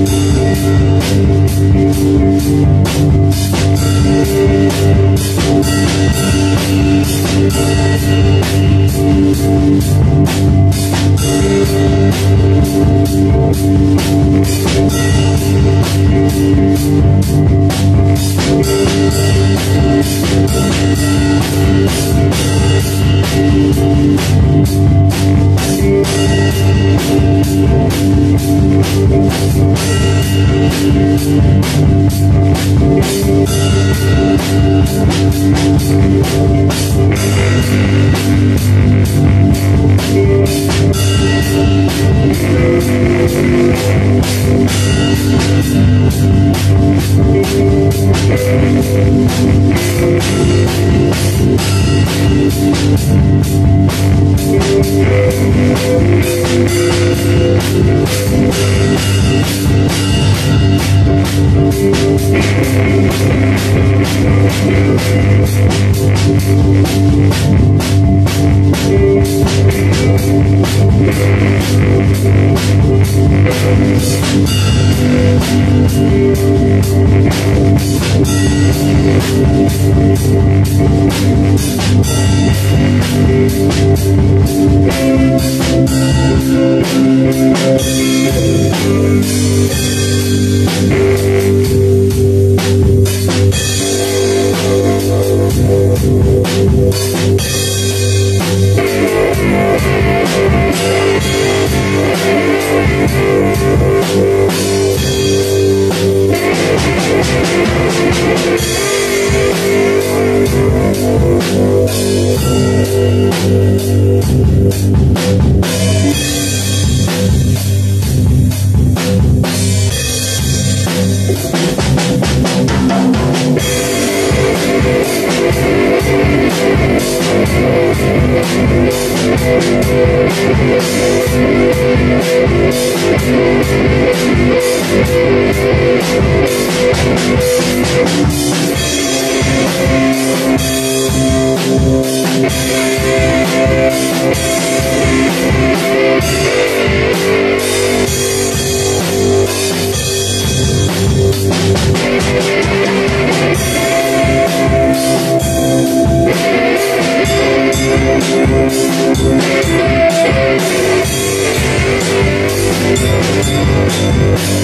Thank Thank Thank you. Thank